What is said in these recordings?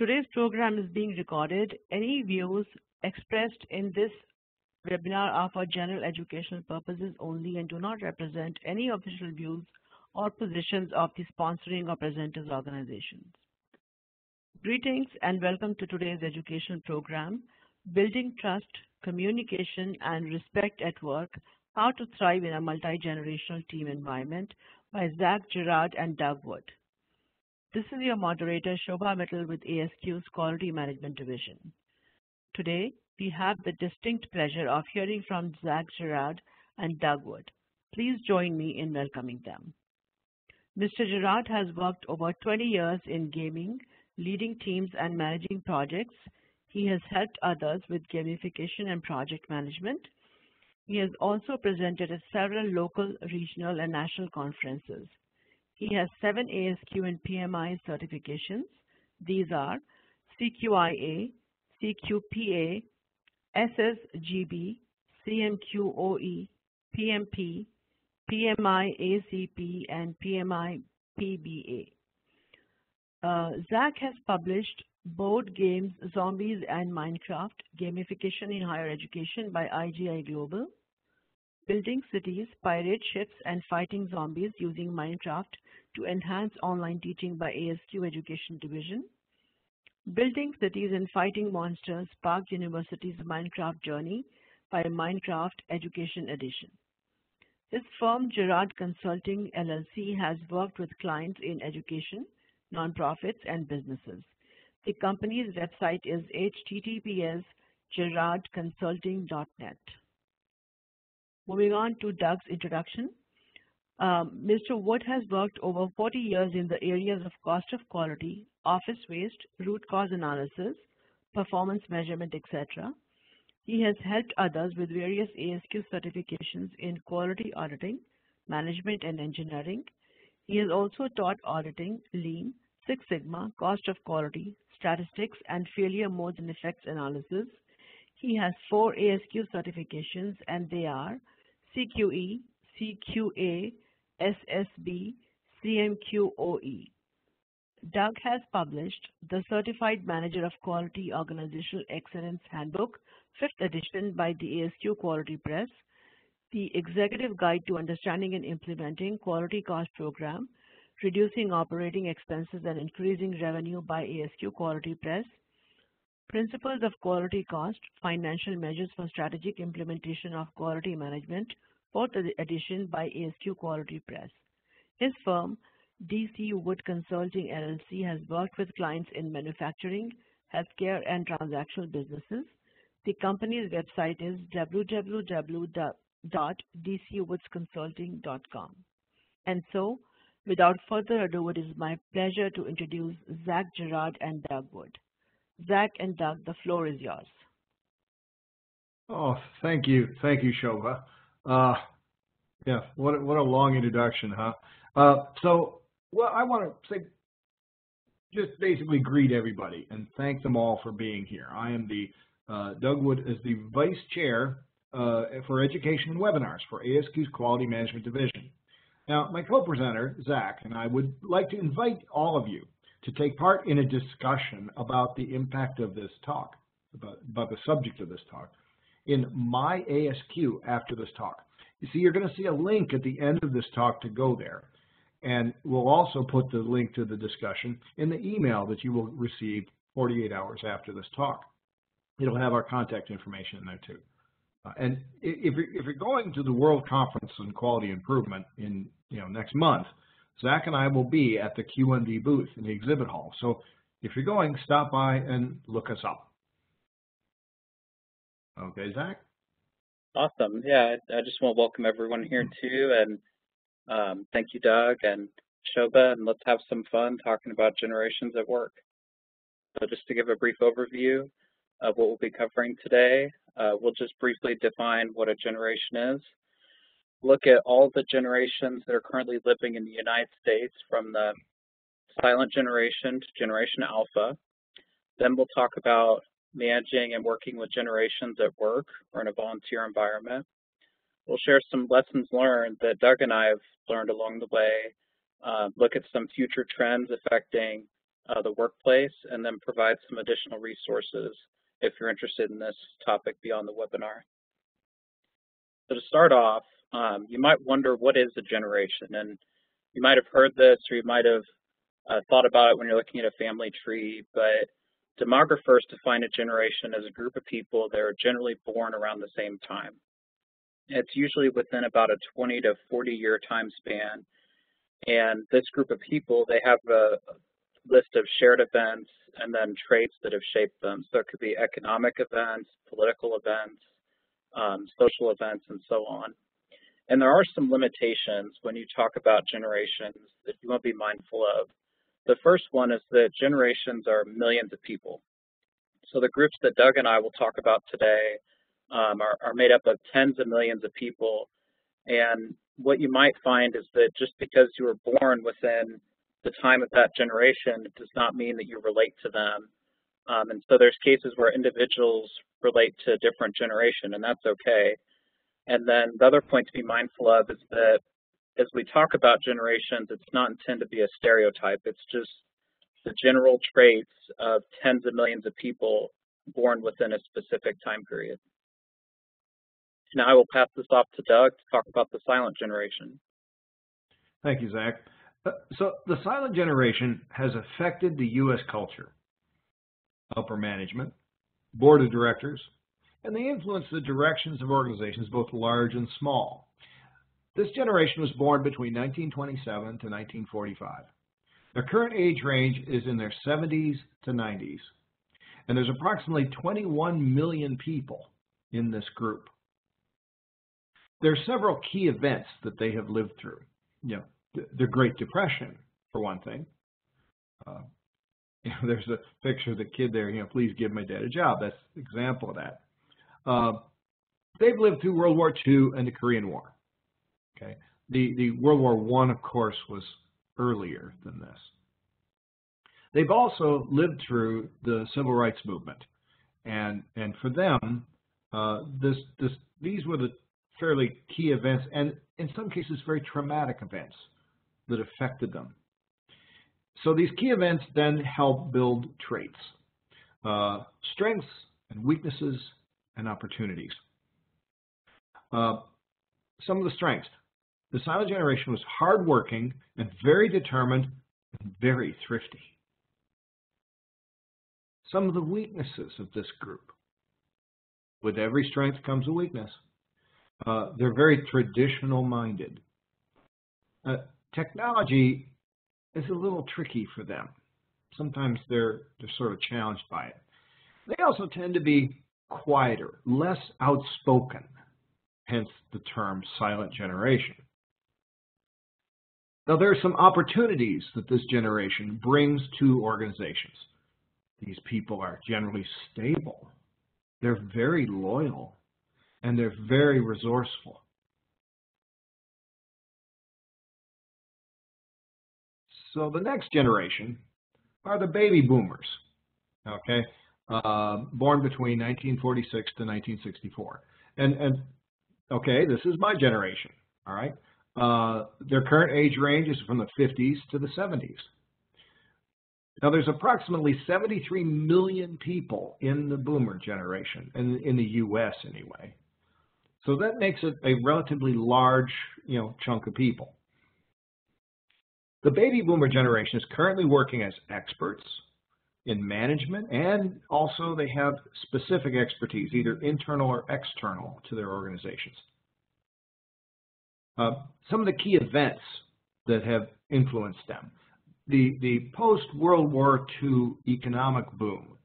Today's program is being recorded. Any views expressed in this webinar are for general educational purposes only and do not represent any official views or positions of the sponsoring or presenters organizations. Greetings and welcome to today's education program, Building Trust, Communication and Respect at Work, How to Thrive in a Multi-Generational Team Environment by Zac Jarrard and Doug Wood. This is your moderator, Shobha Mittal with ASQ's Quality Management Division. Today, we have the distinct pleasure of hearing from Zac Jarrard and Doug Wood. Please join me in welcoming them. Mr. Jarrard has worked over 20 years in gaming, leading teams and managing projects. He has helped others with gamification and project management. He has also presented at several local, regional, and national conferences. He has seven ASQ and PMI certifications. These are CQIA, CQPA, SSGB, CMQOE, PMP, PMI ACP, and PMI PBA. Uh, Zac has published board games Zombies and Minecraft, Gamification in Higher Education by IGI Global, Building Cities, Pirate Ships, and Fighting Zombies using Minecraft to enhance online teaching by ASQ Education Division, Building Cities and Fighting Monsters, Park University's Minecraft Journey by Minecraft Education Edition. His firm, Jarrard Consulting LLC, has worked with clients in education, nonprofits, and businesses. The company's website is https jarrardconsulting.net. Moving on to Doug's introduction. Um, Mr. Wood has worked over 40 years in the areas of cost of quality, office waste, root cause analysis, performance measurement, etc. He has helped others with various ASQ certifications in quality auditing, management, and engineering. He has also taught auditing, lean, Six Sigma, cost of quality, statistics, and failure modes and effects analysis. He has four ASQ certifications, and they are CQE, CQA, SSB, CMQOE. Doug has published the Certified Manager of Quality Organizational Excellence Handbook, 5th edition by the ASQ Quality Press, the Executive Guide to Understanding and Implementing Quality Cost Program, Reducing Operating Expenses and Increasing Revenue by ASQ Quality Press, Principles of Quality Cost, Financial Measures for Strategic Implementation of Quality Management, 4th edition by ASQ Quality Press. His firm, DC Wood Consulting LLC, has worked with clients in manufacturing, healthcare, and transactional businesses. The company's website is www.dcwoodsconsulting.com. And so, Without further ado, it is my pleasure to introduce Zac Jarrard and Doug Wood. Zac and Doug, the floor is yours. Oh, thank you. Thank you, Shobha. Uh, yeah, what a, what a long introduction, huh? Uh, so, well, I want to say, just basically greet everybody and thank them all for being here. I am the, uh, Doug Wood is the Vice Chair uh, for Education and Webinars for ASQ's Quality Management Division. Now, my co-presenter, Zac, and I would like to invite all of you to take part in a discussion about the impact of this talk, about, about the subject of this talk, in my ASQ after this talk. You see, you're going to see a link at the end of this talk to go there. And we'll also put the link to the discussion in the email that you will receive 48 hours after this talk. It'll have our contact information in there too. Uh, and if you're, if you're going to the World Conference on Quality Improvement in you know next month, Zac and I will be at the QMD booth in the exhibit hall. So if you're going, stop by and look us up. Okay, Zac? Awesome. Yeah, I just want to welcome everyone here too, and um, thank you, Doug and Shobha, and let's have some fun talking about generations at work. So just to give a brief overview of what we'll be covering today, uh, we'll just briefly define what a generation is, look at all the generations that are currently living in the United States from the silent generation to Generation Alpha. Then we'll talk about managing and working with generations at work or in a volunteer environment. We'll share some lessons learned that Doug and I have learned along the way, uh, look at some future trends affecting uh, the workplace, and then provide some additional resources if you're interested in this topic beyond the webinar. So to start off, um, you might wonder what is a generation, and you might have heard this or you might have uh, thought about it when you're looking at a family tree, but demographers define a generation as a group of people that are generally born around the same time. It's usually within about a 20 to 40 year time span. And this group of people, they have a list of shared events and then traits that have shaped them. So it could be economic events, political events, um, social events, and so on. And there are some limitations when you talk about generations that you want to be mindful of. The first one is that generations are millions of people. So the groups that Doug and I will talk about today um, are, are made up of tens of millions of people. And what you might find is that just because you were born within the time of that generation does not mean that you relate to them. Um, and so there's cases where individuals relate to a different generation, and that's okay. And then the other point to be mindful of is that as we talk about generations, it's not intended to be a stereotype. It's just the general traits of tens of millions of people born within a specific time period. Now I will pass this off to Doug to talk about the silent generation. Thank you, Zac. Uh, so the silent generation has affected the U.S. culture, upper management, board of directors, and they influence the directions of organizations both large and small. This generation was born between 1927 to 1945. Their current age range is in their 70s to 90s, and there's approximately 21 million people in this group. There are several key events that they have lived through. You know, the, the Great Depression, for one thing. Uh, you know, there's a picture of the kid there, you know, please give my dad a job. That's an example of that. Uh, they've lived through World War II and the Korean War. Okay, the the World War One, of course, was earlier than this. They've also lived through the civil rights movement, and and for them, uh, this this these were the fairly key events, and in some cases, very traumatic events that affected them. So these key events then help build traits, uh, strengths and weaknesses and opportunities. Uh, some of the strengths. The silent generation was hardworking and very determined and very thrifty. Some of the weaknesses of this group. With every strength comes a weakness. Uh, they're very traditional minded. Uh, technology is a little tricky for them. Sometimes they're, they're sort of challenged by it. They also tend to be quieter, less outspoken, hence the term silent generation. Now, there are some opportunities that this generation brings to organizations. These people are generally stable. They're very loyal and they're very resourceful. So the next generation are the baby boomers, okay, uh, born between 1946 to 1964. And, and okay, this is my generation, all right. Uh, their current age range is from the 50s to the 70s. Now, there's approximately 73 million people in the boomer generation, in, in the U.S. anyway. So that makes it a relatively large, you know, chunk of people. The baby boomer generation is currently working as experts in management and also they have specific expertise, either internal or external to their organizations. Uh, some of the key events that have influenced them. The, the post-World War II economic boom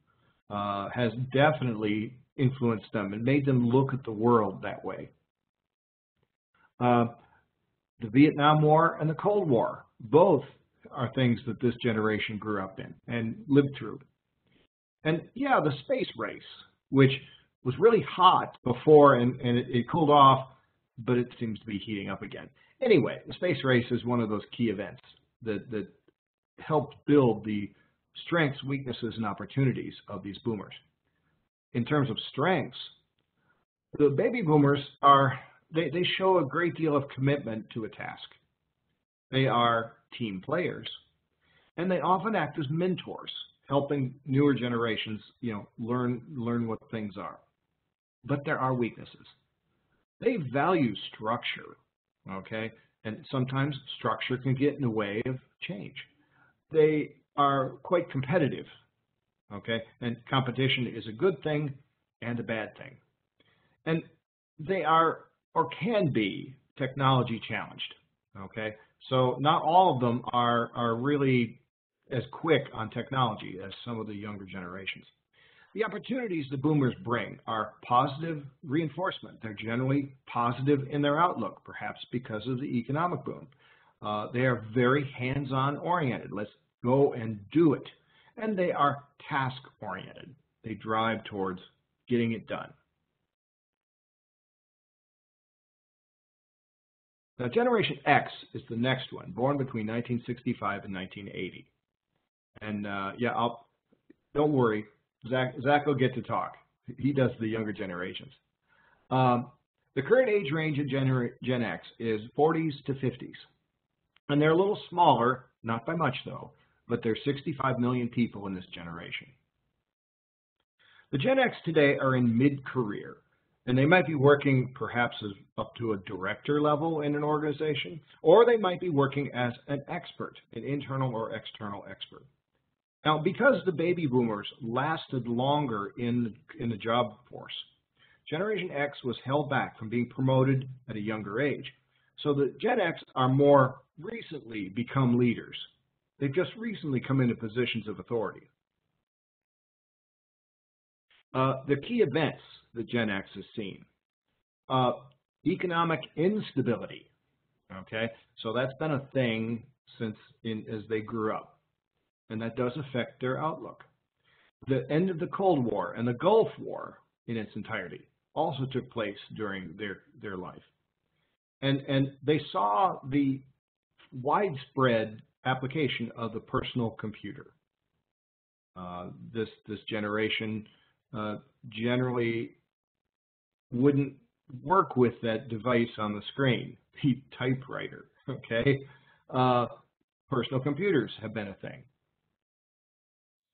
uh, has definitely influenced them and made them look at the world that way. Uh, the Vietnam War and the Cold War, both are things that this generation grew up in and lived through. And yeah, the space race, which was really hot before and, and it, it cooled off, but it seems to be heating up again. Anyway, the space race is one of those key events that, that helped build the strengths, weaknesses, and opportunities of these boomers in terms of strengths, the baby boomers are, they, they show a great deal of commitment to a task. They are team players. and they often act as mentors, helping newer generations, you know, learn learn what things are. But there are weaknesses. They value structure, okay, and sometimes structure can get in the way of change. They are quite competitive, okay, and competition is a good thing and a bad thing. And they are or can be technology challenged, okay? So not all of them are, are really as quick on technology as some of the younger generations. The opportunities the boomers bring are positive reinforcement. They're generally positive in their outlook, perhaps because of the economic boom. Uh, they are very hands-on oriented. Let's go and do it. And they are task oriented. They drive towards getting it done. Now, Generation X is the next one, born between 1965 and 1980. And uh, yeah, I'll, don't worry, Zac, Zac will get to talk. He does the younger generations. Um, the current age range of Gen, Gen X is 40s to 50s. And they're a little smaller, not by much though, but there's 65 million people in this generation. The Gen X today are in mid-career, and they might be working perhaps as up to a director level in an organization, or they might be working as an expert, an internal or external expert. Now, because the baby boomers lasted longer in, in the job force, Generation X was held back from being promoted at a younger age. So the Gen X are more recently become leaders. They've just recently come into positions of authority. Uh, the key events that Gen X has seen. Uh, economic instability. Okay, so that's been a thing since in, as they grew up and that does affect their outlook. The end of the Cold War and the Gulf War in its entirety also took place during their, their life. And, and they saw the widespread application of the personal computer. Uh, this, this generation uh, generally wouldn't work with that device on the screen, the typewriter, okay? Uh, personal computers have been a thing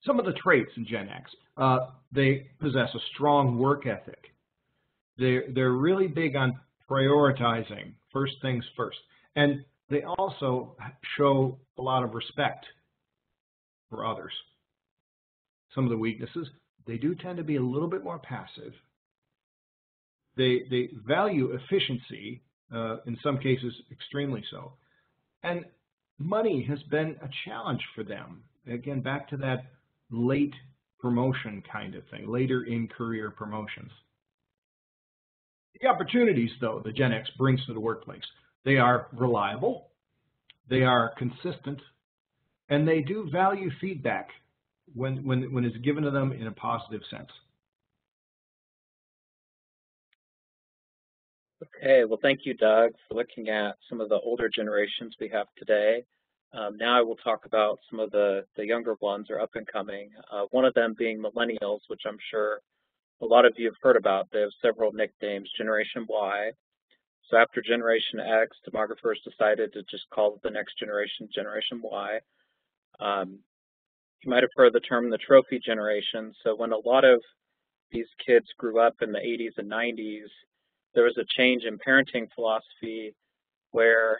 some of the traits in Gen X. Uh, they possess a strong work ethic. They're, they're really big on prioritizing first things first. And they also show a lot of respect for others. Some of the weaknesses, they do tend to be a little bit more passive. They, they value efficiency, uh, in some cases extremely so. And money has been a challenge for them. Again, back to that late promotion kind of thing, later in career promotions. The opportunities, though, the Gen X brings to the workplace, they are reliable, they are consistent, and they do value feedback when, when, when it's given to them in a positive sense. Okay, well, thank you, Doug, for looking at some of the older generations we have today. Um, now I will talk about some of the, the younger ones or up and coming. Uh, one of them being millennials, which I'm sure a lot of you have heard about. They have several nicknames, Generation Y. So after Generation X, demographers decided to just call the next generation Generation Y. Um, you might have heard the term the trophy generation. So when a lot of these kids grew up in the 80s and 90s, there was a change in parenting philosophy where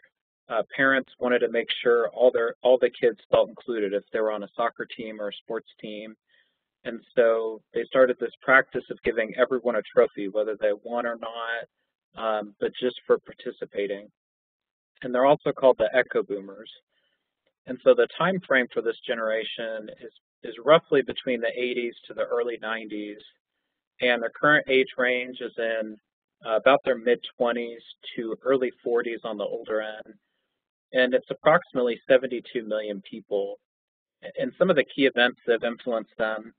uh, parents wanted to make sure all their all the kids felt included if they were on a soccer team or a sports team. And so they started this practice of giving everyone a trophy, whether they won or not, um, but just for participating. And they're also called the echo boomers. And so the time frame for this generation is, is roughly between the 80s to the early 90s. And their current age range is in uh, about their mid 20s to early 40s on the older end and it's approximately 72 million people. And some of the key events that have influenced them,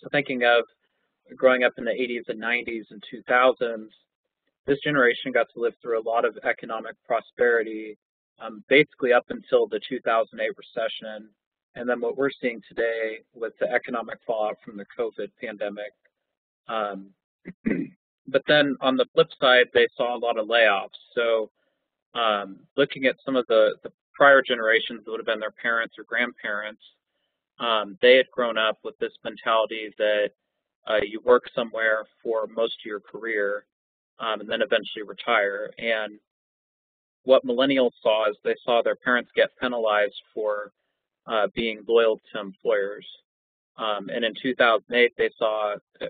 so thinking of growing up in the 80s and 90s and 2000s, this generation got to live through a lot of economic prosperity, um, basically up until the 2008 recession, and then what we're seeing today with the economic fallout from the COVID pandemic. Um, but then on the flip side, they saw a lot of layoffs. So um, looking at some of the, the, prior generations that would have been their parents or grandparents, um, they had grown up with this mentality that uh, you work somewhere for most of your career um, and then eventually retire. And what millennials saw is they saw their parents get penalized for uh, being loyal to employers. Um, and in 2008, they saw a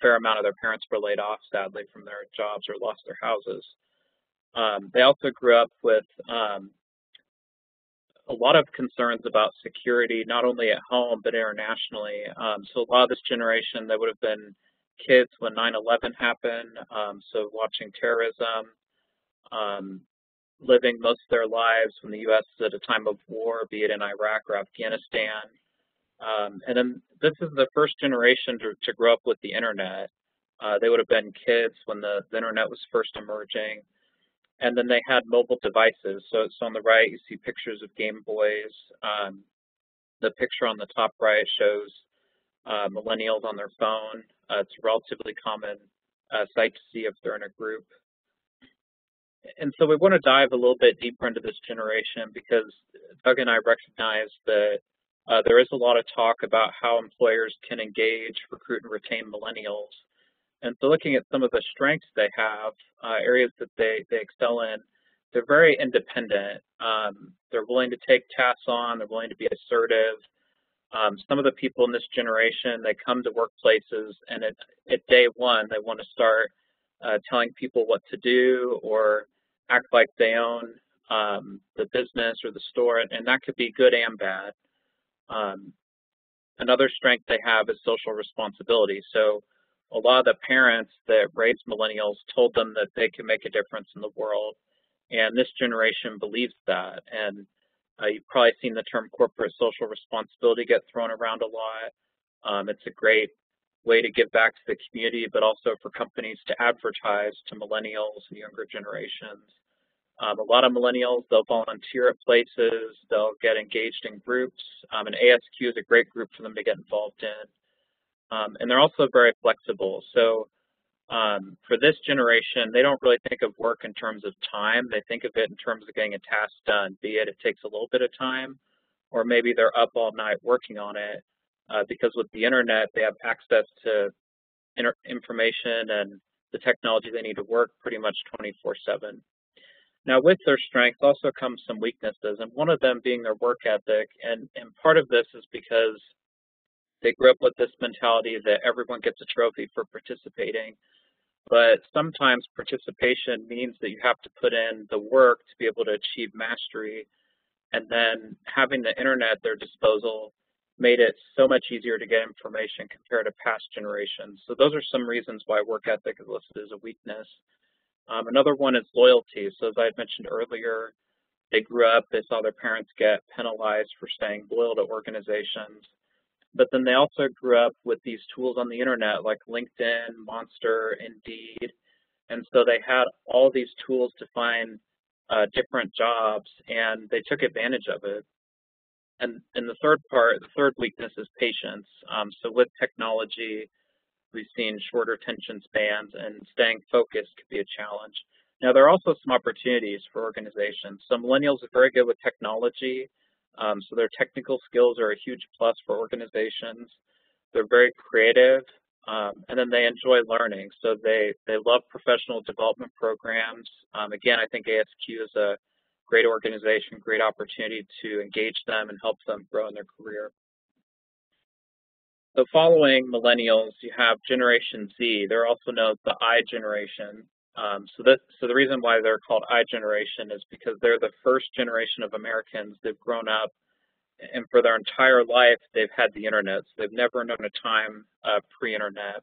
fair amount of their parents were laid off, sadly, from their jobs or lost their houses. Um, they also grew up with um, a lot of concerns about security, not only at home, but internationally. Um, so a lot of this generation, they would have been kids when 9-11 happened, um, so watching terrorism, um, living most of their lives when the U.S. is at a time of war, be it in Iraq or Afghanistan. Um, and then this is the first generation to, to grow up with the internet. Uh, they would have been kids when the, the internet was first emerging. And then they had mobile devices. So it's on the right, you see pictures of Game Boys. Um, the picture on the top right shows uh, millennials on their phone. Uh, it's a relatively common uh, sight to see if they're in a group and so we want to dive a little bit deeper into this generation because Doug and I recognize that uh, there is a lot of talk about how employers can engage, recruit, and retain millennials. And so looking at some of the strengths they have, uh, areas that they, they excel in, they're very independent. Um, they're willing to take tasks on, they're willing to be assertive. Um, some of the people in this generation, they come to workplaces and at, at day one, they want to start uh, telling people what to do or act like they own um, the business or the store, and that could be good and bad. Um, another strength they have is social responsibility. So a lot of the parents that raised millennials told them that they can make a difference in the world, and this generation believes that. And uh, you've probably seen the term corporate social responsibility get thrown around a lot. Um, it's a great way to give back to the community, but also for companies to advertise to millennials and younger generations. Um, a lot of millennials, they'll volunteer at places, they'll get engaged in groups, um, and ASQ is a great group for them to get involved in. Um, and they're also very flexible. So um, for this generation, they don't really think of work in terms of time. They think of it in terms of getting a task done, be it it takes a little bit of time, or maybe they're up all night working on it, uh, because with the internet, they have access to information and the technology they need to work pretty much 24-7. Now, with their strengths also comes some weaknesses, and one of them being their work ethic. And, and part of this is because they grew up with this mentality that everyone gets a trophy for participating. But sometimes participation means that you have to put in the work to be able to achieve mastery. And then having the internet at their disposal made it so much easier to get information compared to past generations. So those are some reasons why work ethic is listed as a weakness. Um, another one is loyalty. So as I had mentioned earlier, they grew up, they saw their parents get penalized for staying loyal to organizations. But then they also grew up with these tools on the internet like LinkedIn, Monster, Indeed. And so they had all these tools to find uh, different jobs and they took advantage of it. And, and the third part, the third weakness is patience. Um, so with technology, we've seen shorter attention spans and staying focused could be a challenge. Now, there are also some opportunities for organizations. So millennials are very good with technology, um, so their technical skills are a huge plus for organizations. They're very creative, um, and then they enjoy learning. So they, they love professional development programs. Um, again, I think ASQ is a great organization, great opportunity to engage them and help them grow in their career. So following millennials, you have Generation Z. They're also known as the I generation. Um, so, that, so the reason why they're called I generation is because they're the first generation of Americans. They've grown up, and for their entire life, they've had the internet. So they've never known a time uh, pre-internet.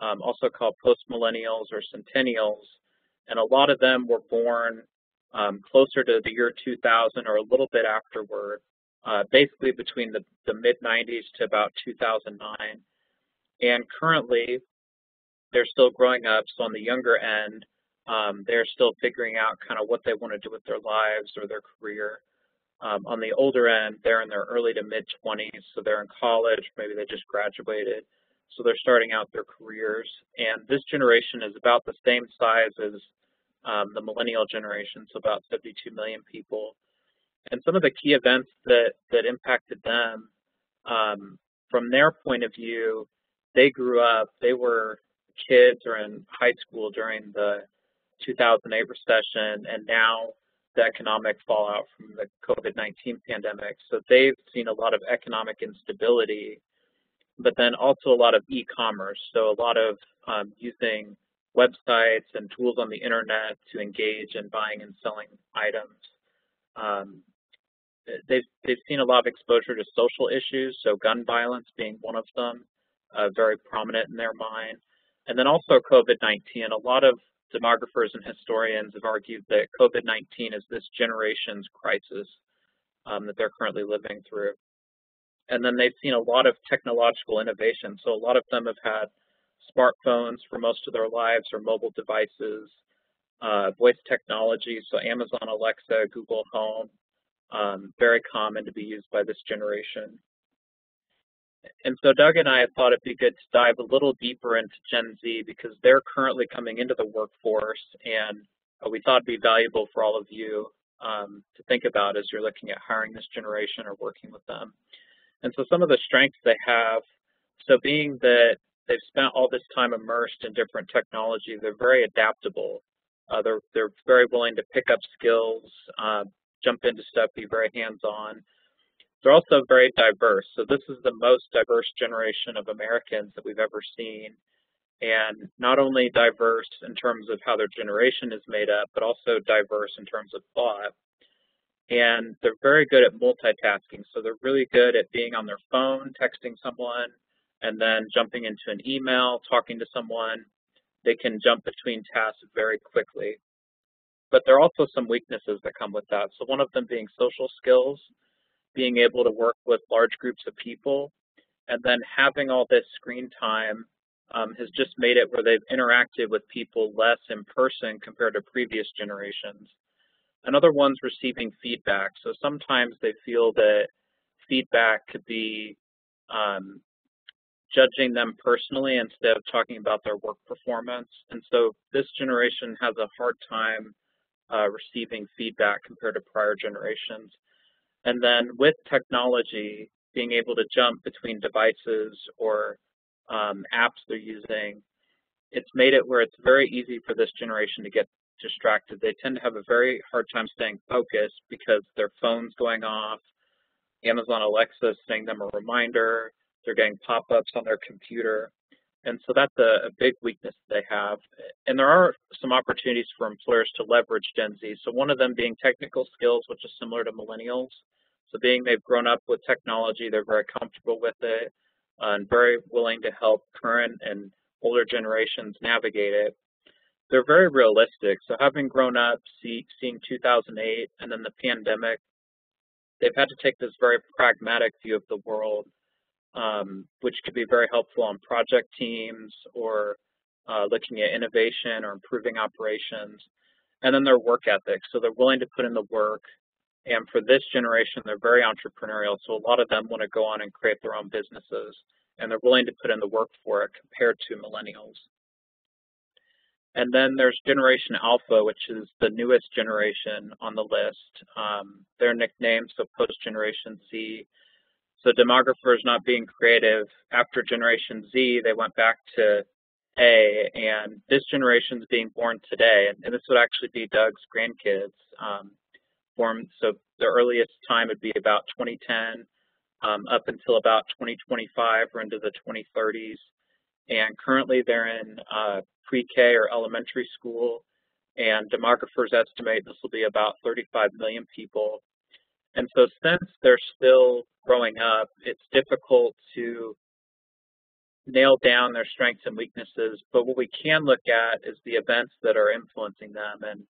Um, also called post-millennials or centennials. And a lot of them were born um, closer to the year 2000 or a little bit afterward uh, basically between the, the mid-90s to about 2009. And currently, they're still growing up, so on the younger end, um, they're still figuring out kind of what they want to do with their lives or their career. Um, on the older end, they're in their early to mid-20s, so they're in college, maybe they just graduated, so they're starting out their careers. And this generation is about the same size as um, the millennial generation, so about 72 million people. And some of the key events that, that impacted them, um, from their point of view, they grew up, they were kids are in high school during the 2008 recession, and now the economic fallout from the COVID-19 pandemic. So they've seen a lot of economic instability, but then also a lot of e-commerce. So a lot of um, using websites and tools on the internet to engage in buying and selling items. Um, they've they've seen a lot of exposure to social issues, so gun violence being one of them, uh, very prominent in their mind, and then also COVID-19. A lot of demographers and historians have argued that COVID-19 is this generation's crisis um, that they're currently living through. And then they've seen a lot of technological innovation. So a lot of them have had smartphones for most of their lives or mobile devices, uh, voice technology, so Amazon Alexa, Google Home, um, very common to be used by this generation. And so Doug and I thought it'd be good to dive a little deeper into Gen Z because they're currently coming into the workforce and uh, we thought it'd be valuable for all of you um, to think about as you're looking at hiring this generation or working with them. And so some of the strengths they have, so being that they've spent all this time immersed in different technology, they're very adaptable. Uh, they're, they're very willing to pick up skills, uh, jump into stuff, be very hands-on. They're also very diverse. So this is the most diverse generation of Americans that we've ever seen. And not only diverse in terms of how their generation is made up, but also diverse in terms of thought. And they're very good at multitasking. So they're really good at being on their phone, texting someone, and then jumping into an email, talking to someone. They can jump between tasks very quickly. But there are also some weaknesses that come with that. So one of them being social skills being able to work with large groups of people, and then having all this screen time um, has just made it where they've interacted with people less in person compared to previous generations. Another one's receiving feedback. So sometimes they feel that feedback could be um, judging them personally instead of talking about their work performance. And so this generation has a hard time uh, receiving feedback compared to prior generations. And then with technology, being able to jump between devices or um, apps they're using, it's made it where it's very easy for this generation to get distracted. They tend to have a very hard time staying focused because their phone's going off, Amazon Alexa sending them a reminder, they're getting pop-ups on their computer. And so that's a, a, big weakness they have. And there are some opportunities for employers to leverage Gen Z. So one of them being technical skills, which is similar to millennials. So being they've grown up with technology, they're very comfortable with it uh, and very willing to help current and older generations navigate it. They're very realistic. So having grown up, see, seeing 2008 and then the pandemic, they've had to take this very pragmatic view of the world um, which could be very helpful on project teams or uh, looking at innovation or improving operations. And then their work ethic. So they're willing to put in the work. And for this generation, they're very entrepreneurial. So a lot of them want to go on and create their own businesses. And they're willing to put in the work for it compared to millennials. And then there's Generation Alpha, which is the newest generation on the list. Um, their nickname, so post-Generation Z, so demographers not being creative, after Generation Z, they went back to A, and this generation is being born today, and, and, this would actually be Doug's grandkids. Um, so the earliest time would be about 2010 um, up until about 2025 or into the 2030s. And currently they're in uh, pre-K or elementary school, and demographers estimate this will be about 35 million people and so since they're still growing up, it's difficult to nail down their strengths and weaknesses. But what we can look at is the events that are influencing them. And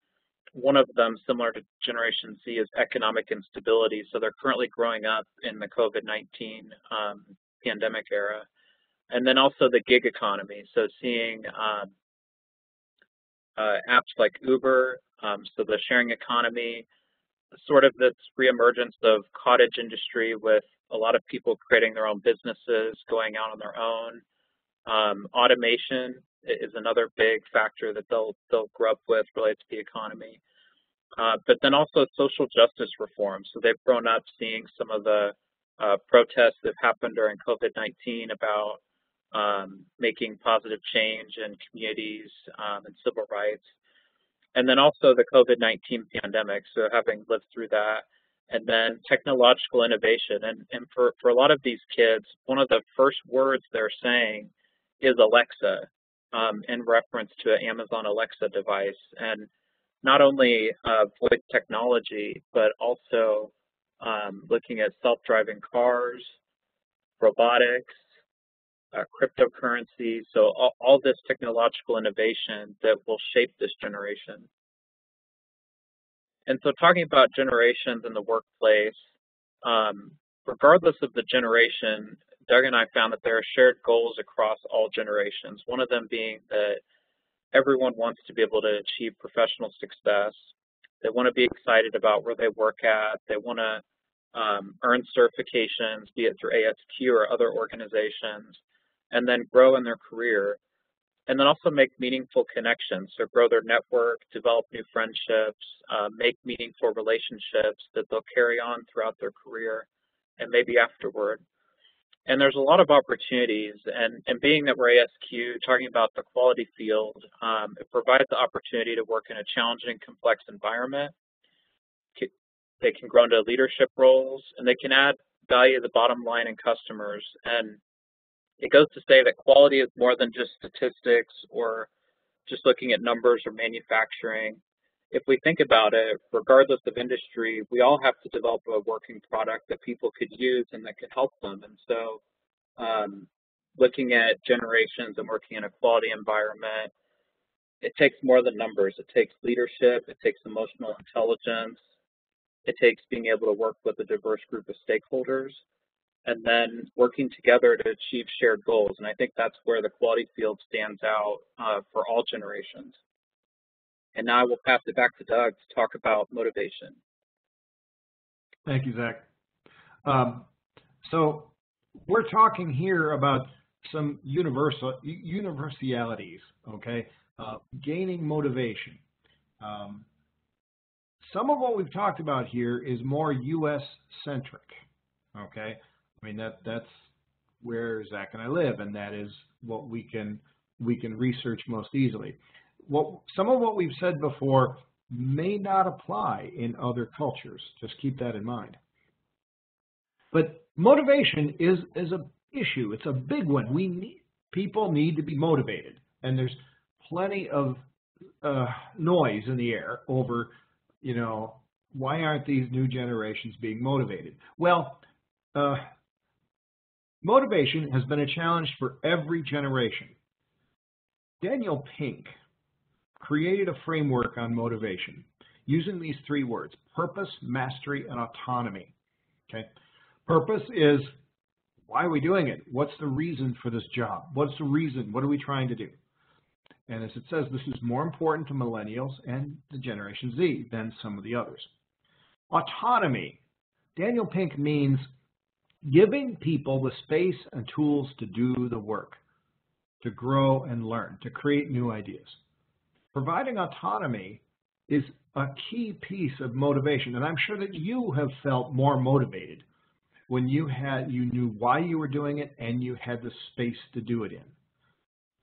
one of them, similar to Generation Z, is economic instability. So they're currently growing up in the COVID-19 um, pandemic era. And then also the gig economy. So seeing um, uh, apps like Uber, um, so the sharing economy, sort of this reemergence of cottage industry with a lot of people creating their own businesses, going out on their own. Um, automation is another big factor that they'll they'll grow up with related to the economy. uh, but then also social justice reform. So they've grown up seeing some of the uh, protests that happened during COVID-19 about um, making positive change in communities um, and civil rights. And then also the COVID-19 pandemic, so having lived through that. And then technological innovation. And, and for, for a lot of these kids, one of the first words they're saying is Alexa um, in reference to an Amazon Alexa device. And not only uh, voice technology, but also um, looking at self-driving cars, robotics, uh, cryptocurrency, so all, all this technological innovation that will shape this generation. And so talking about generations in the workplace, um, regardless of the generation, Doug and I found that there are shared goals across all generations. One of them being that everyone wants to be able to achieve professional success. They want to be excited about where they work at. They want to um, earn certifications, be it through ASQ or other organizations, and then grow in their career. And then also make meaningful connections, so grow their network, develop new friendships, uh, make meaningful relationships that they'll carry on throughout their career and maybe afterward. And there's a lot of opportunities, and, and being that we're ASQ, talking about the quality field, um, it provides the opportunity to work in a challenging, complex environment. They can grow into leadership roles, and they can add value to the bottom line and customers. And it goes to say that quality is more than just statistics or just looking at numbers or manufacturing. If we think about it, regardless of industry, we all have to develop a working product that people could use and that could help them. And so um, looking at generations and working in a quality environment, it takes more than numbers. It takes leadership, it takes emotional intelligence, it takes being able to work with a diverse group of stakeholders and then working together to achieve shared goals. And I think that's where the quality field stands out uh, for all generations. And now I will pass it back to Doug to talk about motivation. Thank you, Zac. Um, so we're talking here about some universal universalities, okay? Uh, gaining motivation. Um, some of what we've talked about here is more U.S. centric, okay? I mean, that that's where Zac and I live, and that is what we can we can research most easily. What some of what we've said before may not apply in other cultures. Just keep that in mind. But motivation is is a issue. It's a big one. We need, people need to be motivated, and there's plenty of uh, noise in the air over, you know, why aren't these new generations being motivated? Well, uh, Motivation has been a challenge for every generation. Daniel Pink created a framework on motivation using these three words, purpose, mastery, and autonomy. Okay? Purpose is why are we doing it? What's the reason for this job? What's the reason? What are we trying to do? And as it says, this is more important to millennials and the Generation Z than some of the others. Autonomy. Daniel Pink means giving people the space and tools to do the work, to grow and learn, to create new ideas. Providing autonomy is a key piece of motivation, and I'm sure that you have felt more motivated when you had you knew why you were doing it and you had the space to do it in.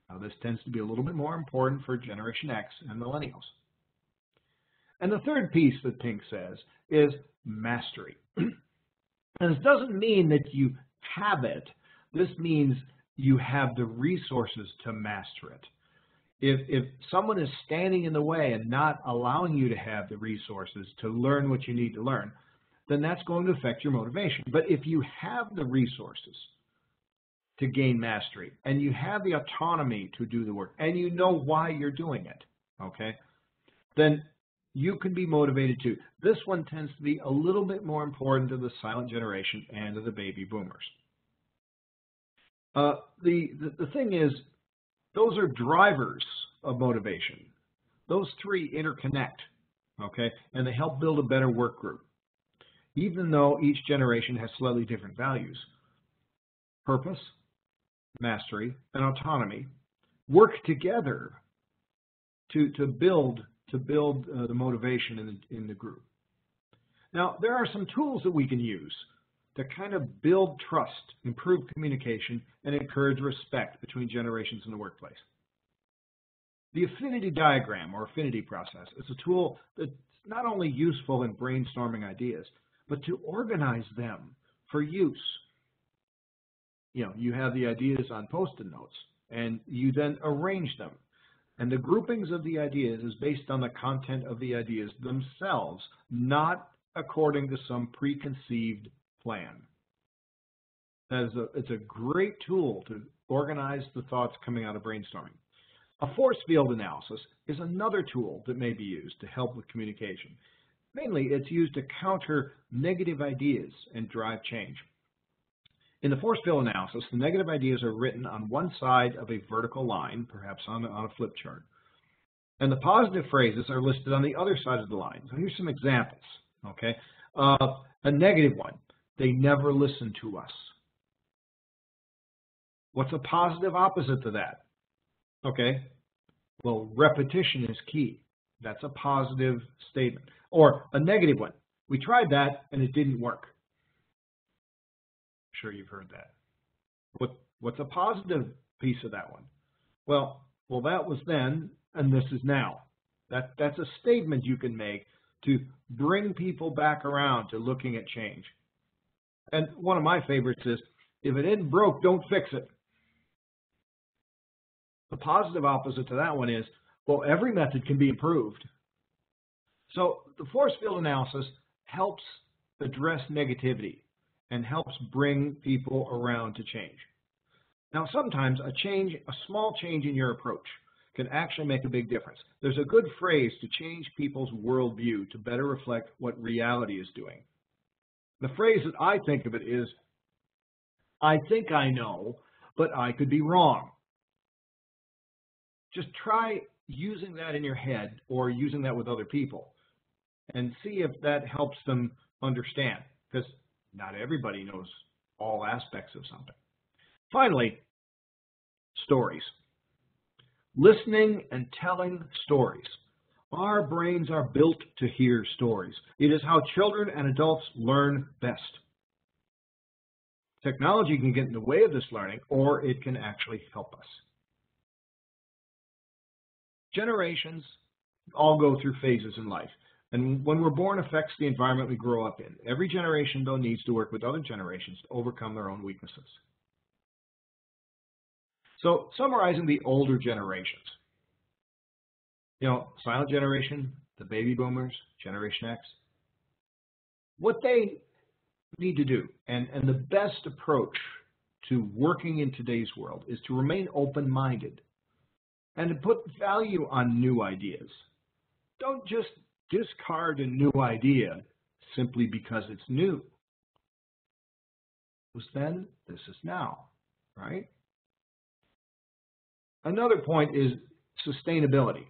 Now, this tends to be a little bit more important for Generation X and millennials. And the third piece that Pink says is mastery. And this doesn't mean that you have it. This means you have the resources to master it. If, if someone is standing in the way and not allowing you to have the resources to learn what you need to learn, then that's going to affect your motivation. But if you have the resources to gain mastery and you have the autonomy to do the work and you know why you're doing it, okay, then you can be motivated to. This one tends to be a little bit more important to the silent generation and to the baby boomers. Uh, the, the, the thing is, those are drivers of motivation. Those three interconnect, okay, and they help build a better work group. Even though each generation has slightly different values, purpose, mastery, and autonomy work together to, to build to build uh, the motivation in the, in the group. Now, there are some tools that we can use to kind of build trust, improve communication, and encourage respect between generations in the workplace. The affinity diagram or affinity process is a tool that's not only useful in brainstorming ideas, but to organize them for use. You know, you have the ideas on post-it notes, and you then arrange them. And the groupings of the ideas is based on the content of the ideas themselves, not according to some preconceived plan. That is a, it's a great tool to organize the thoughts coming out of brainstorming. A force field analysis is another tool that may be used to help with communication. Mainly, it's used to counter negative ideas and drive change. In the force field analysis, the negative ideas are written on one side of a vertical line, perhaps on, on a flip chart. And the positive phrases are listed on the other side of the line. So here's some examples, okay? Uh, a negative one, they never listen to us. What's a positive opposite to that? Okay, well, repetition is key. That's a positive statement. Or a negative one. We tried that and it didn't work. Sure you've heard that. What, what's a positive piece of that one? Well, well, that was then and this is now. That, that's a statement you can make to bring people back around to looking at change. And one of my favorites is, if it isn't broke, don't fix it. The positive opposite to that one is, well, every method can be improved. So the force field analysis helps address negativity and helps bring people around to change. Now, sometimes a change, a small change in your approach can actually make a big difference. There's a good phrase to change people's worldview to better reflect what reality is doing. The phrase that I think of it is, I think I know, but I could be wrong. Just try using that in your head or using that with other people and see if that helps them understand because not everybody knows all aspects of something. Finally, stories. Listening and telling stories. Our brains are built to hear stories. It is how children and adults learn best. Technology can get in the way of this learning, or it can actually help us. Generations all go through phases in life. And when we're born affects the environment we grow up in. Every generation, though, needs to work with other generations to overcome their own weaknesses. So summarizing the older generations. You know, silent generation, the baby boomers, Generation X. What they need to do, and, and the best approach to working in today's world is to remain open-minded and to put value on new ideas. Don't just discard a new idea simply because it's new. Was then, this is now, right? Another point is sustainability.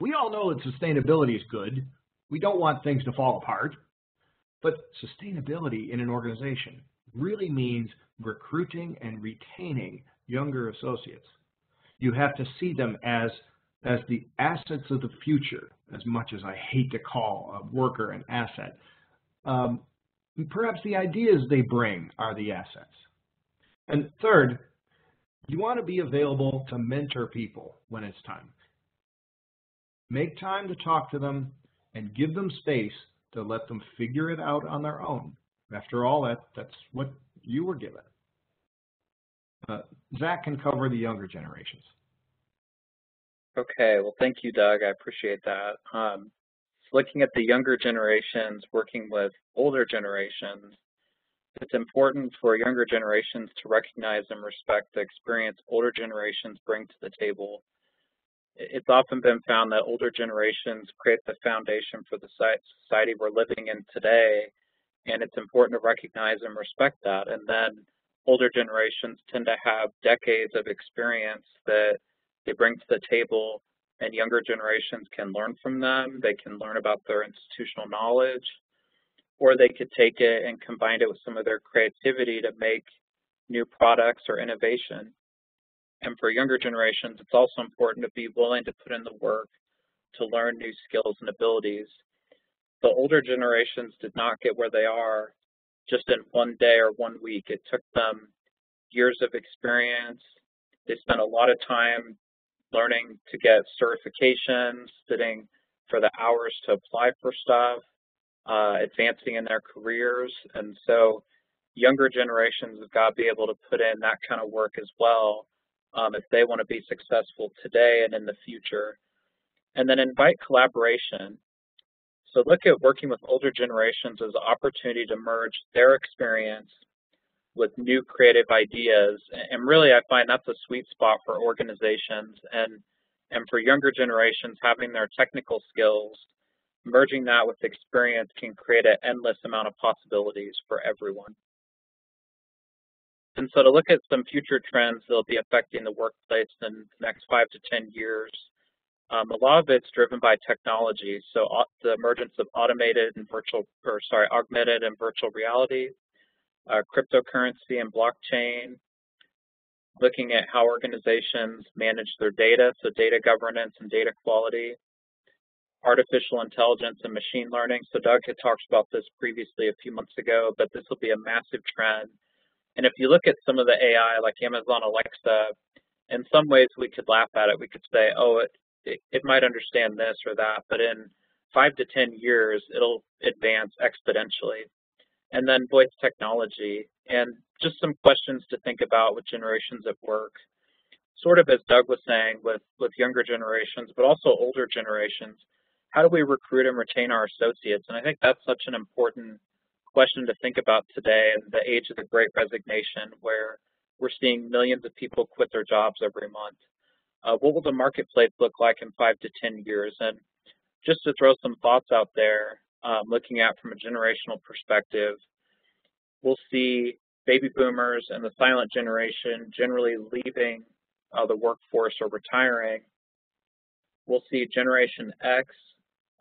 We all know that sustainability is good. We don't want things to fall apart. But sustainability in an organization really means recruiting and retaining younger associates. You have to see them as, as the assets of the future, as much as I hate to call a worker an asset. Um, perhaps the ideas they bring are the assets. And third, you want to be available to mentor people when it's time. Make time to talk to them and give them space to let them figure it out on their own. After all, that, that's what you were given. Uh, Zac can cover the younger generations. Okay, well, thank you, Doug. I appreciate that. Um, looking at the younger generations working with older generations, it's important for younger generations to recognize and respect the experience older generations bring to the table. It's often been found that older generations create the foundation for the society we're living in today, and it's important to recognize and respect that. And then older generations tend to have decades of experience that they bring to the table, and younger generations can learn from them. They can learn about their institutional knowledge or they could take it and combine it with some of their creativity to make new products or innovation. And for younger generations, it's also important to be willing to put in the work to learn new skills and abilities. The older generations did not get where they are just in one day or one week. It took them years of experience. They spent a lot of time learning to get certifications, sitting for the hours to apply for stuff, uh, advancing in their careers. And so younger generations have got to be able to put in that kind of work as well um, if they want to be successful today and in the future. And then invite collaboration. So look at working with older generations as an opportunity to merge their experience with new creative ideas. And really, I find that's a sweet spot for organizations and, and for younger generations having their technical skills, merging that with experience can create an endless amount of possibilities for everyone. And so to look at some future trends that'll be affecting the workplace in the next five to 10 years, um, a lot of it's driven by technology. So uh, the emergence of automated and virtual, or sorry, augmented and virtual reality, uh, cryptocurrency and blockchain, looking at how organizations manage their data, so data governance and data quality, artificial intelligence and machine learning. So Doug had talked about this previously a few months ago, but this will be a massive trend. And if you look at some of the AI like Amazon Alexa, in some ways we could laugh at it. We could say, oh, it, it, it might understand this or that, but in five to 10 years, it'll advance exponentially and then voice technology, and just some questions to think about with generations at work. Sort of as Doug was saying with, with younger generations, but also older generations, how do we recruit and retain our associates? And I think that's such an important question to think about today in the age of the great resignation where we're seeing millions of people quit their jobs every month. Uh, what will the marketplace look like in five to 10 years? And just to throw some thoughts out there, um, looking at from a generational perspective, we'll see baby boomers and the silent generation generally leaving uh, the workforce or retiring. We'll see Generation X,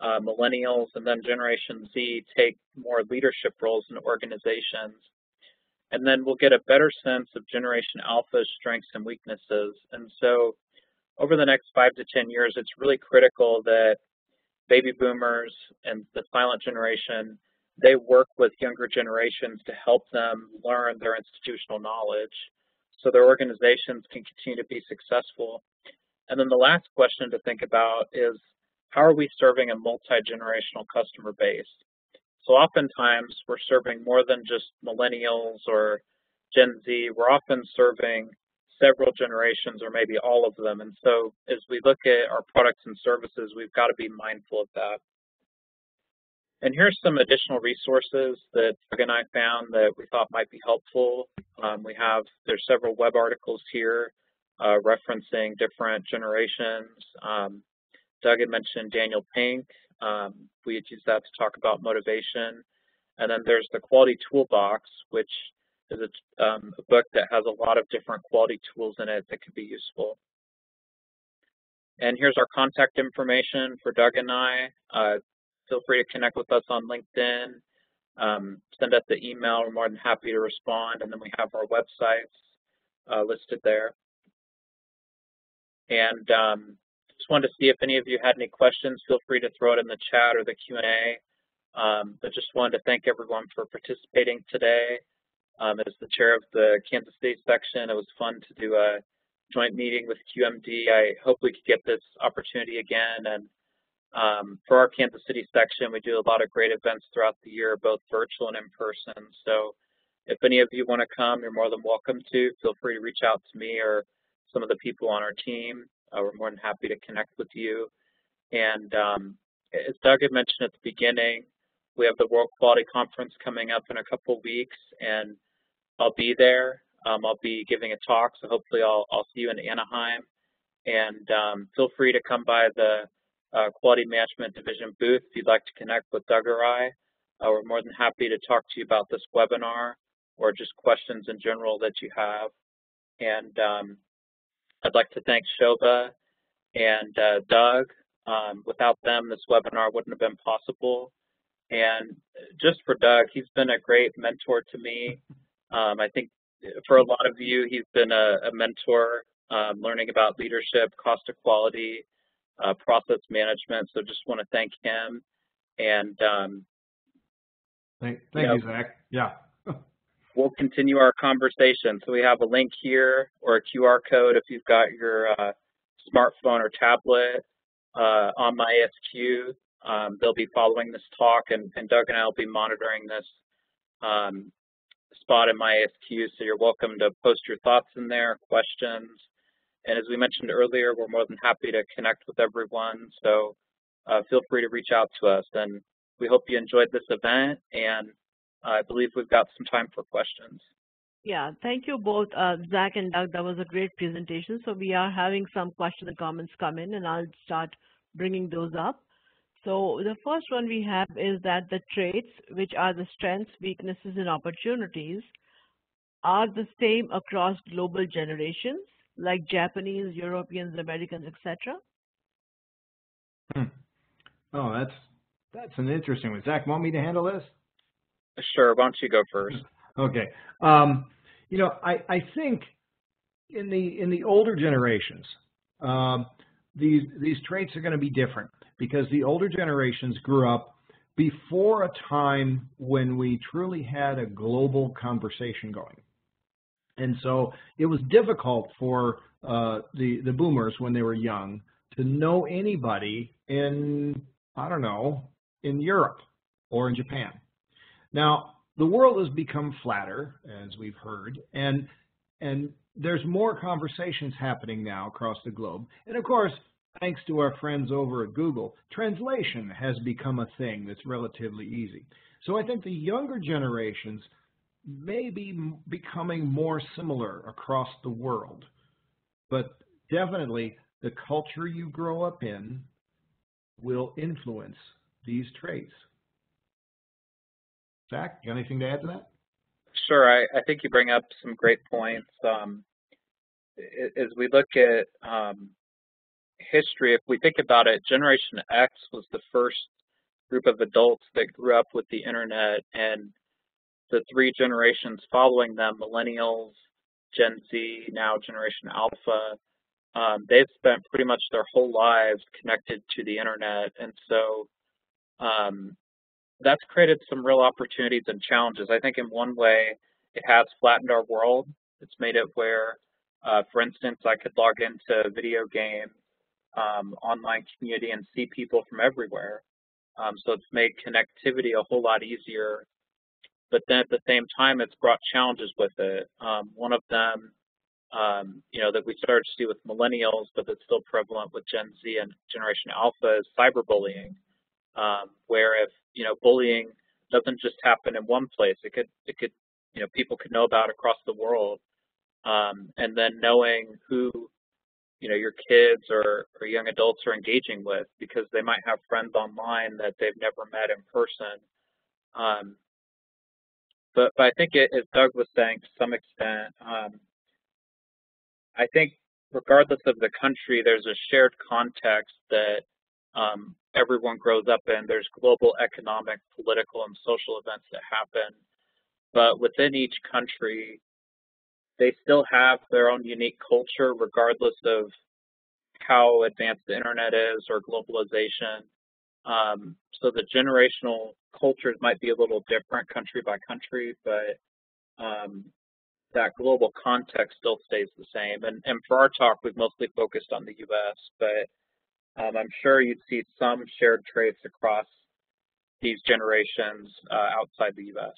uh, millennials, and then Generation Z take more leadership roles in organizations. And then we'll get a better sense of Generation Alpha's strengths and weaknesses. And so over the next five to 10 years, it's really critical that baby boomers and the silent generation, they work with younger generations to help them learn their institutional knowledge so their organizations can continue to be successful. And then the last question to think about is how are we serving a multi-generational customer base? So oftentimes we're serving more than just millennials or Gen Z. We're often serving several generations or maybe all of them. And so as we look at our products and services, we've got to be mindful of that. And here's some additional resources that Doug and I found that we thought might be helpful. Um, we have, there's several web articles here uh, referencing different generations. Um, Doug had mentioned Daniel Pink. Um, we had used that to talk about motivation. And then there's the Quality Toolbox, which is um, a book that has a lot of different quality tools in it that could be useful. And here's our contact information for Doug and I. Uh, feel free to connect with us on LinkedIn. Um, send us the email. We're more than happy to respond. And then we have our websites uh, listed there. And um, just wanted to see if any of you had any questions. Feel free to throw it in the chat or the Q&A. Um, but just wanted to thank everyone for participating today. Um, as the chair of the Kansas City section, it was fun to do a joint meeting with QMD. I hope we could get this opportunity again. And um, for our Kansas City section, we do a lot of great events throughout the year, both virtual and in person. So if any of you want to come, you're more than welcome to. Feel free to reach out to me or some of the people on our team. Uh, we're more than happy to connect with you. And um, as Doug had mentioned at the beginning, we have the World Quality Conference coming up in a couple weeks, and I'll be there. Um, I'll be giving a talk, so hopefully I'll, I'll see you in Anaheim. And um, feel free to come by the uh, Quality Management Division booth if you'd like to connect with Doug or I. Uh, we're more than happy to talk to you about this webinar or just questions in general that you have. And um, I'd like to thank Shobha and uh, Doug. Um, without them, this webinar wouldn't have been possible. And just for Doug, he's been a great mentor to me. Um, I think for a lot of you, he's been a, a mentor, um, learning about leadership, cost of quality, uh, process management. So just want to thank him. And um, thank, thank you, you, Zac. Yeah. we'll continue our conversation. So we have a link here or a QR code if you've got your uh, smartphone or tablet uh, on MyASQ. Um, they'll be following this talk, and, and, Doug and I will be monitoring this um, spot in MyASQ. So you're welcome to post your thoughts in there, questions. And as we mentioned earlier, we're more than happy to connect with everyone. So uh, feel free to reach out to us. And we hope you enjoyed this event. And I believe we've got some time for questions. Yeah, thank you both, uh, Zac and Doug. That was a great presentation. So we are having some questions and comments come in, and I'll start bringing those up. So the first one we have is that the traits, which are the strengths, weaknesses, and opportunities, are the same across global generations, like Japanese, Europeans, Americans, etc. Hmm. Oh, that's that's an interesting one. Zac, want me to handle this? Sure. Why don't you go first? Okay. Um, you know, I, I think in the in the older generations, um, these these traits are going to be different because the older generations grew up before a time when we truly had a global conversation going. And so it was difficult for uh, the, the boomers when they were young to know anybody in, I don't know, in Europe or in Japan. Now, the world has become flatter, as we've heard, and and there's more conversations happening now across the globe. And of course, thanks to our friends over at Google, translation has become a thing that's relatively easy. So I think the younger generations may be becoming more similar across the world, but definitely the culture you grow up in will influence these traits. Zac, you got anything to add to that? Sure. I, I think you bring up some great points. Um, as we look at um, history, if we think about it, Generation X was the first group of adults that grew up with the internet, and the three generations following them, millennials, Gen Z, now Generation Alpha, um, they've spent pretty much their whole lives connected to the internet. And so um, that's created some real opportunities and challenges. I think in one way, it has flattened our world. It's made it where, uh, for instance, I could log into a video game um, online community and see people from everywhere. Um, so it's made connectivity a whole lot easier. But then at the same time, it's brought challenges with it. Um, one of them, um, you know, that we started to see with millennials, but that's still prevalent with Gen Z and Generation Alpha is cyberbullying um, where if you know bullying doesn't just happen in one place, it could it could you know people could know about across the world, um, and then knowing who you know your kids or, or young adults are engaging with because they might have friends online that they've never met in person. Um, but but I think it, as Doug was saying to some extent, um, I think regardless of the country, there's a shared context that um, everyone grows up in. There's global economic, political, and social events that happen. But within each country, they still have their own unique culture, regardless of how advanced the internet is or globalization. Um, so the generational cultures might be a little different country by country, but um, that global context still stays the same. And, and for our talk, we've mostly focused on the U.S., but um, I'm sure you'd see some shared traits across these generations uh, outside the U.S.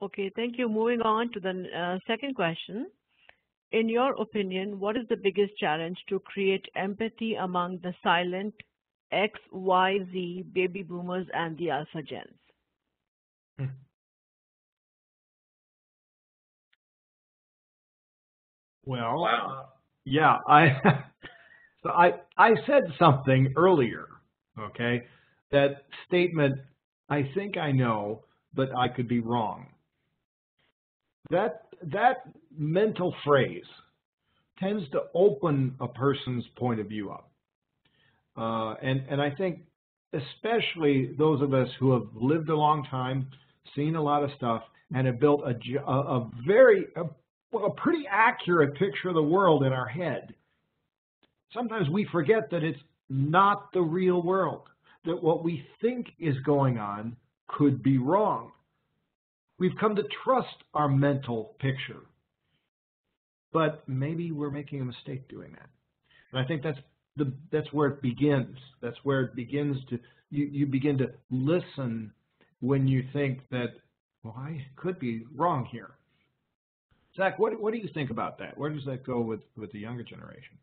Okay, thank you. Moving on to the uh, second question. In your opinion, what is the biggest challenge to create empathy among the silent X, Y, Z baby boomers and the alpha gens? Hmm. Well, uh, yeah, I So I, I said something earlier, okay? That statement, I think I know, but I could be wrong. That, that mental phrase tends to open a person's point of view up. Uh, and, and I think especially those of us who have lived a long time, seen a lot of stuff, and have built a, a, a very, a, a pretty accurate picture of the world in our head sometimes we forget that it's not the real world, that what we think is going on could be wrong. We've come to trust our mental picture, but maybe we're making a mistake doing that. And I think that's the that's where it begins. That's where it begins to you, you begin to listen when you think that, well, I could be wrong here. Zac, what what do you think about that? Where does that go with with the younger generation?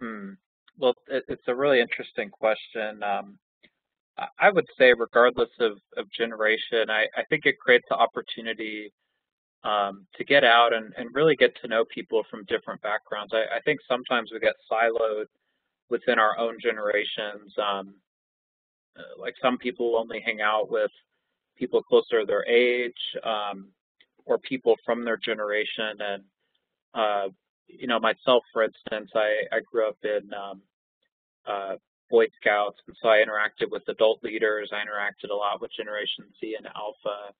Hmm. Well, it, it's a really interesting question. Um, I would say, regardless of, of generation, I, I think it creates the opportunity um, to get out and, and really get to know people from different backgrounds. I, I think sometimes we get siloed within our own generations. Um, uh, like some people only hang out with people closer to their age um, or people from their generation. And, uh, you know, myself, for instance, I, I grew up in um, uh, Boy Scouts, and so I interacted with adult leaders. I interacted a lot with Generation Z and Alpha,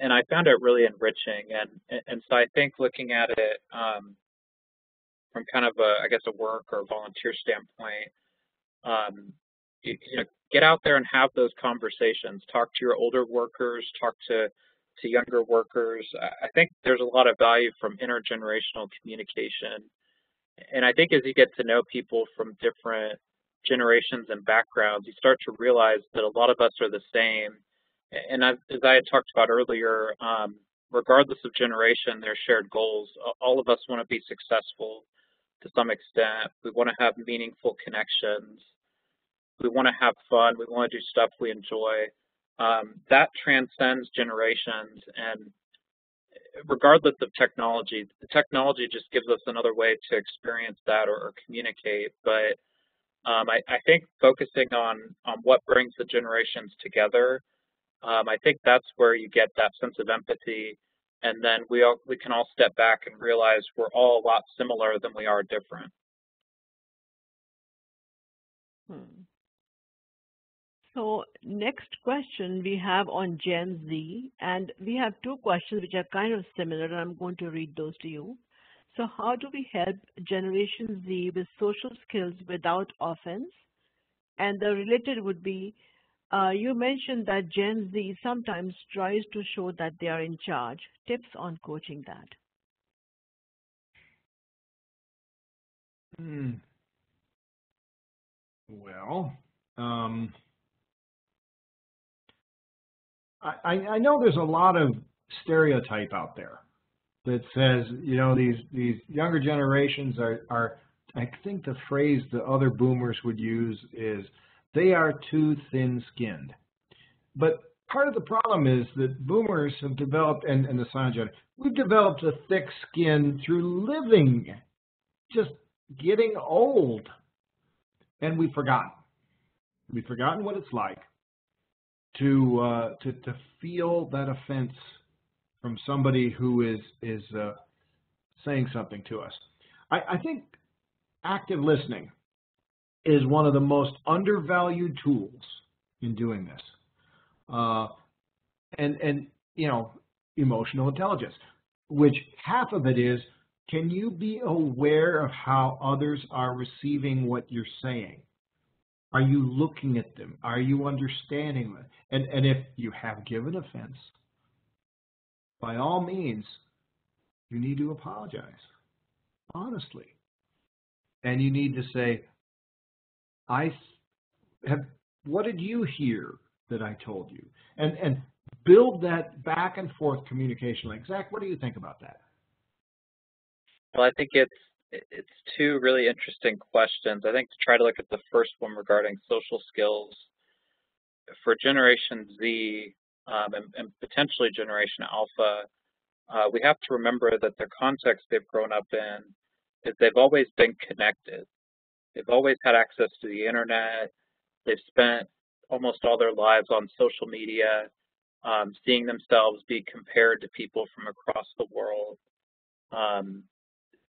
and I found it really enriching. And and so I think looking at it um, from kind of a, I guess, a work or volunteer standpoint, um, you, you know, get out there and have those conversations. Talk to your older workers. Talk to to younger workers. I think there's a lot of value from intergenerational communication. And I think as you get to know people from different generations and backgrounds, you start to realize that a lot of us are the same. And as, I had talked about earlier, um, regardless of generation, their shared goals. All of us want to be successful to some extent. We want to have meaningful connections. We want to have fun. We want to do stuff we enjoy. Um, that transcends generations and regardless of technology, the technology just gives us another way to experience that or, or communicate. But um, I, I, think focusing on, on what brings the generations together, um, I think that's where you get that sense of empathy. And then we, all, we can all step back and realize we're all a lot similar than we are different. Hmm. So next question we have on Gen Z, and we have two questions which are kind of similar, and I'm going to read those to you. So how do we help Generation Z with social skills without offense? And the related would be, uh, you mentioned that Gen Z sometimes tries to show that they are in charge. Tips on coaching that. Hmm. Well, um, I, I know there's a lot of stereotype out there that says, you know, these these younger generations are are I think the phrase the other boomers would use is they are too thin-skinned. But part of the problem is that boomers have developed, and, and the generation, we've developed a thick skin through living, just getting old. And we've forgotten. We've forgotten what it's like to, uh, to, to feel that offense from somebody who is is uh, saying something to us. I, I think active listening is one of the most undervalued tools in doing this. Uh, and and you know emotional intelligence, which half of it is can you be aware of how others are receiving what you're saying? Are you looking at them? Are you understanding them? And and if you have given offense, by all means, you need to apologize honestly. And you need to say, I have, what did you hear that I told you? And, and build that back and forth communication link. Zac, what do you think about that? Well, I think it's it's two really interesting questions. I think to try to look at the first one regarding social skills for Generation Z, um, and, and, potentially Generation Alpha, uh, we have to remember that the context they've grown up in is they've always been connected. They've always had access to the internet. They've spent almost all their lives on social media, um, seeing themselves be compared to people from across the world. Um,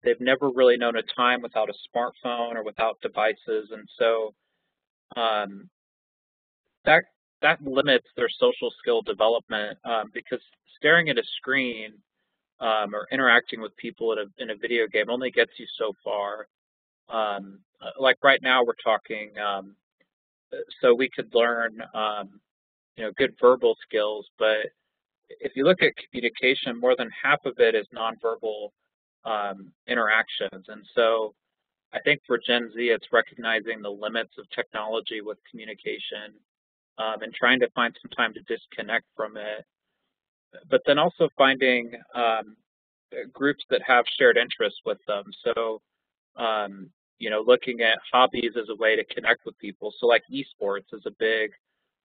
they've never really known a time without a smartphone or without devices, and so um, that that limits their social skill development um, because staring at a screen um, or interacting with people in a, in a video game only gets you so far. Um, like right now, we're talking, um, so we could learn, um, you know, good verbal skills, but if you look at communication, more than half of it is nonverbal um, interactions. And so I think for Gen Z, it's recognizing the limits of technology with communication um, and trying to find some time to disconnect from it. But then also finding um, groups that have shared interests with them. So, um, you know, looking at hobbies as a way to connect with people. So like esports is a big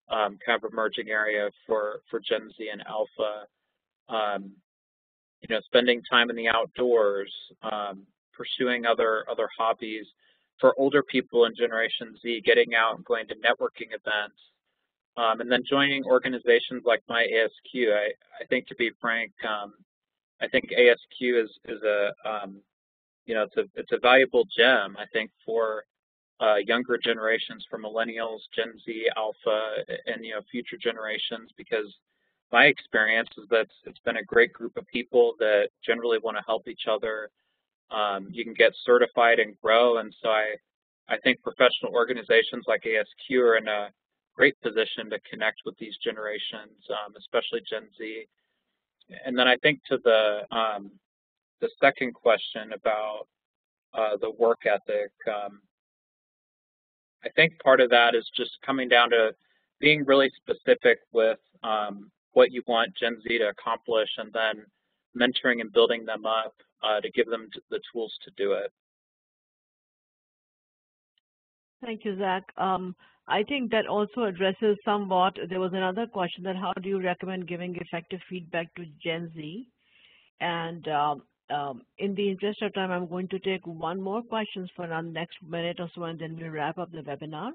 um, kind of emerging area for, for Gen Z and Alpha. Um, you know, spending time in the outdoors, um, pursuing other other hobbies. For older people in Generation Z, getting out and going to networking events, um, and then joining organizations like my ASQ. I, I think, to be frank, um, I think ASQ is is a um, you know it's a it's a valuable gem. I think for uh, younger generations, for millennials, Gen Z, Alpha, and you know future generations, because my experience is that it's been a great group of people that generally want to help each other. Um, you can get certified and grow, and so I I think professional organizations like ASQ are in a great position to connect with these generations, um, especially Gen Z. And then I think to the um, the second question about uh, the work ethic, um, I think part of that is just coming down to being really specific with um, what you want Gen Z to accomplish and then mentoring and building them up uh, to give them the tools to do it. Thank you, Zac. Um, I think that also addresses somewhat, there was another question that how do you recommend giving effective feedback to Gen Z? And um, um, in the interest of time, I'm going to take one more questions for our next minute or so, and then we'll wrap up the webinar.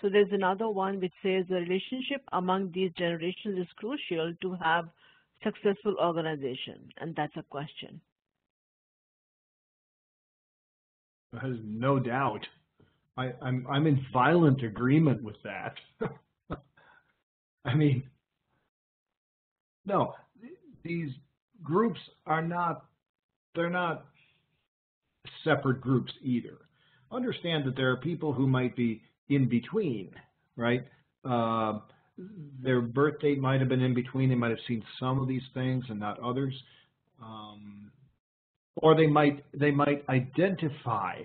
So there's another one which says the relationship among these generations is crucial to have successful organization, and that's a question. There's no doubt. I, I'm I'm in violent agreement with that. I mean, no, these groups are not they're not separate groups either. Understand that there are people who might be in between, right? Uh, their birth date might have been in between. They might have seen some of these things and not others. Um, or they might they might identify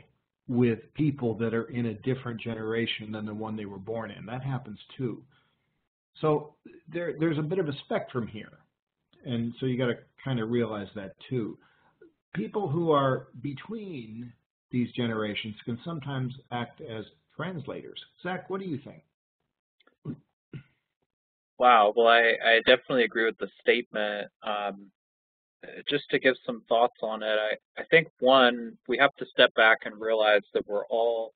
with people that are in a different generation than the one they were born in. That happens too. So there there's a bit of a spectrum here. And so you got to kind of realize that too. People who are between these generations can sometimes act as translators. Zac, what do you think? Wow, well, I, I definitely agree with the statement. Um, just to give some thoughts on it, I, I think one, we have to step back and realize that we're all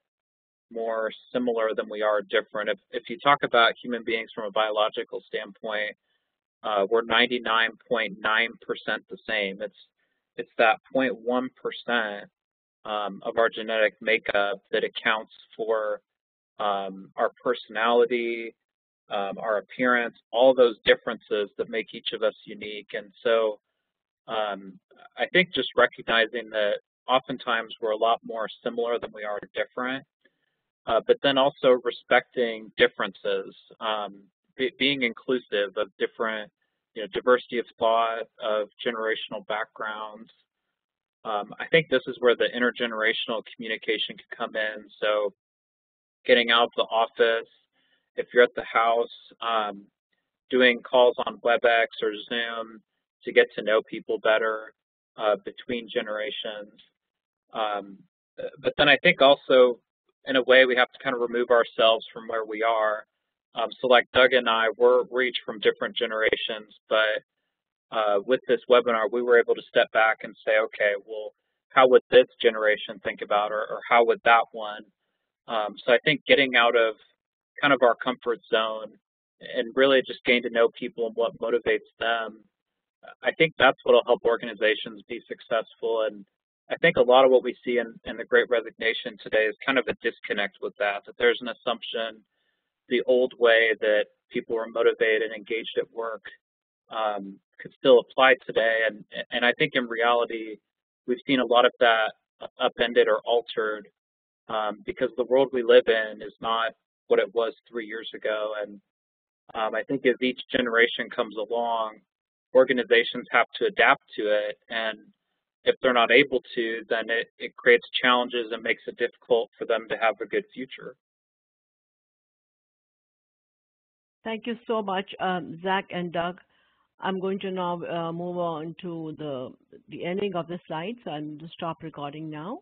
more similar than we are different. If, if you talk about human beings from a biological standpoint, uh, we're 99.9% the same. It's it's that 0.1% um, of our genetic makeup that accounts for um, our personality, um, our appearance, all those differences that make each of us unique. And so um, I think just recognizing that oftentimes we're a lot more similar than we are different, uh, but then also respecting differences, um, be, being inclusive of different, you know, diversity of thought, of generational backgrounds. Um, I think this is where the intergenerational communication can come in. So getting out of the office, if you're at the house, um, doing calls on WebEx or Zoom to get to know people better uh, between generations. Um, but then I think also, in a way, we have to kind of remove ourselves from where we are. Um, so like Doug and I, we're, we're each from different generations, but uh, with this webinar, we were able to step back and say, okay, well, how would this generation think about, or, or how would that one? Um, so I think getting out of kind of our comfort zone and really just getting to know people and what motivates them, I think that's what will help organizations be successful. And I think a lot of what we see in, in the Great Resignation today is kind of a disconnect with that, that there's an assumption the old way that people were motivated and engaged at work um, could still apply today. And, and I think in reality, we've seen a lot of that upended or altered um, because the world we live in is not what it was three years ago. And um, I think as each generation comes along, organizations have to adapt to it. And if they're not able to, then it, it creates challenges and makes it difficult for them to have a good future. Thank you so much, um, Zac and Doug. I'm going to now uh, move on to the, the ending of the slides and stop recording now.